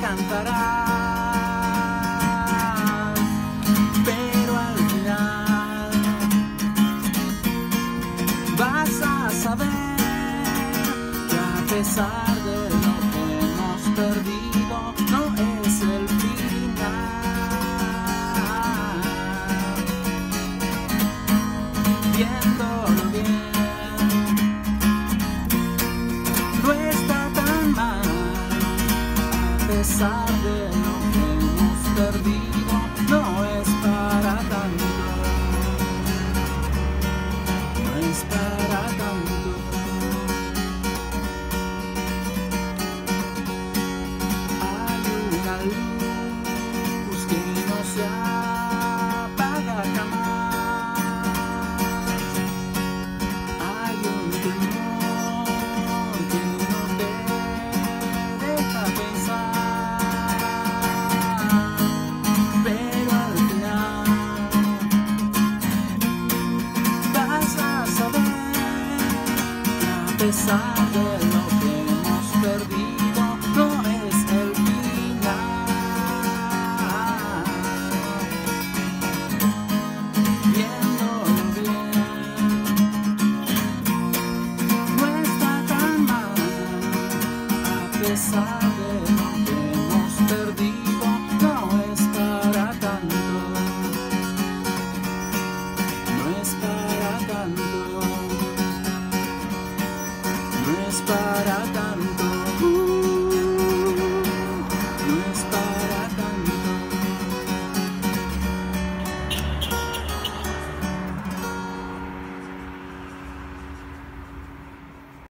cantará. Pero al final vas a saber que a pesar de lo que hemos perdido, no es el final. Bien, a pesar de lo que hemos perdido, no es el final. Viéndolo bien, no está tan mal, a pesar